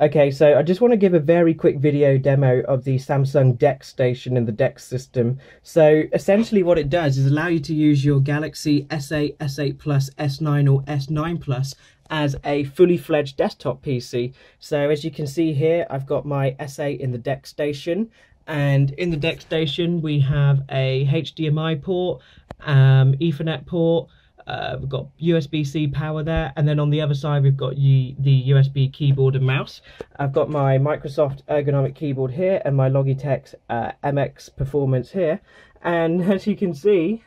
Okay, so I just want to give a very quick video demo of the Samsung DeX station and the DeX system. So essentially what it does is allow you to use your Galaxy S8, S8 Plus, S9 or S9 Plus as a fully fledged desktop PC. So as you can see here, I've got my S8 in the DeX station and in the DeX station we have a HDMI port, um, Ethernet port, uh, we've got USB-C power there, and then on the other side we've got the USB keyboard and mouse. I've got my Microsoft ergonomic keyboard here and my Logitech uh, MX Performance here. And as you can see,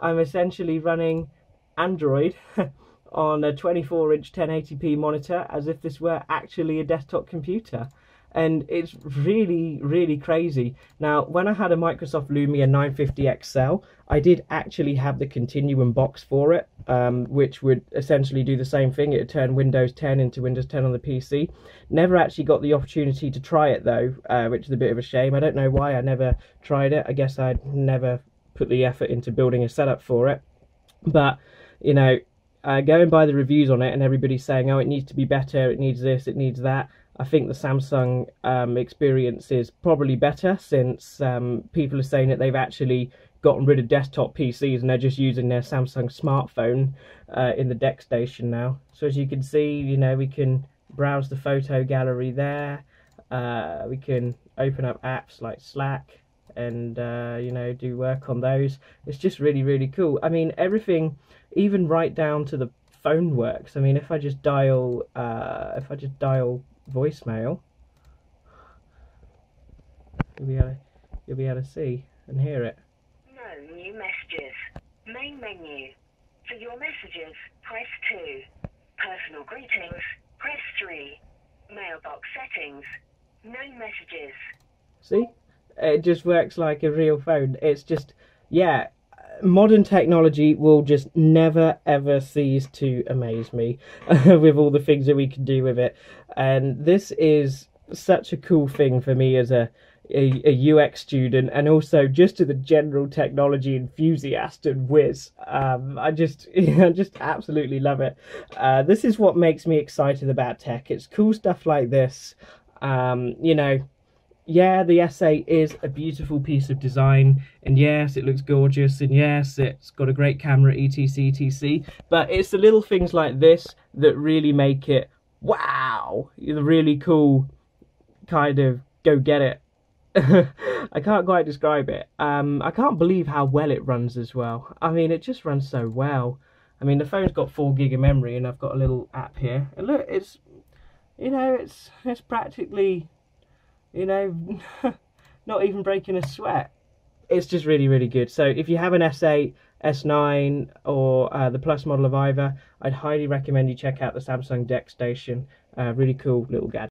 I'm essentially running Android on a 24-inch 1080p monitor as if this were actually a desktop computer and it's really really crazy. Now when i had a microsoft lumia 950 xl i did actually have the continuum box for it um, which would essentially do the same thing. It would turn windows 10 into windows 10 on the pc never actually got the opportunity to try it though uh, which is a bit of a shame. I don't know why i never tried it. I guess i'd never put the effort into building a setup for it. But you know uh, going by the reviews on it and everybody saying oh it needs to be better it needs this it needs that I think the Samsung um, experience is probably better since um, people are saying that they've actually gotten rid of desktop PCs and they're just using their Samsung smartphone uh, in the DeX station now. So as you can see, you know, we can browse the photo gallery there. Uh, we can open up apps like Slack and, uh, you know, do work on those. It's just really, really cool. I mean, everything, even right down to the phone works. I mean, if I just dial, uh, if I just dial voicemail, you'll be able to, you'll be able to see and hear it. No new messages. Main menu. For your messages, press 2. Personal greetings, press 3. Mailbox settings, no messages. See? It just works like a real phone. It's just, yeah, modern technology will just never ever cease to amaze me with all the things that we can do with it and this is such a cool thing for me as a a, a UX student and also just to the general technology enthusiast and whiz. Um, I just, I just absolutely love it. Uh, this is what makes me excited about tech. It's cool stuff like this. Um, you know, yeah, the S8 is a beautiful piece of design, and yes, it looks gorgeous, and yes, it's got a great camera, etc, etc. But it's the little things like this that really make it wow, the really cool kind of go get it. I can't quite describe it. Um, I can't believe how well it runs as well. I mean, it just runs so well. I mean, the phone's got four gig of memory, and I've got a little app here. And look, it's you know, it's it's practically you know, not even breaking a sweat. It's just really, really good. So if you have an S8, S9, or uh, the Plus model of either, I'd highly recommend you check out the Samsung DeX Station. Uh, really cool little gadget.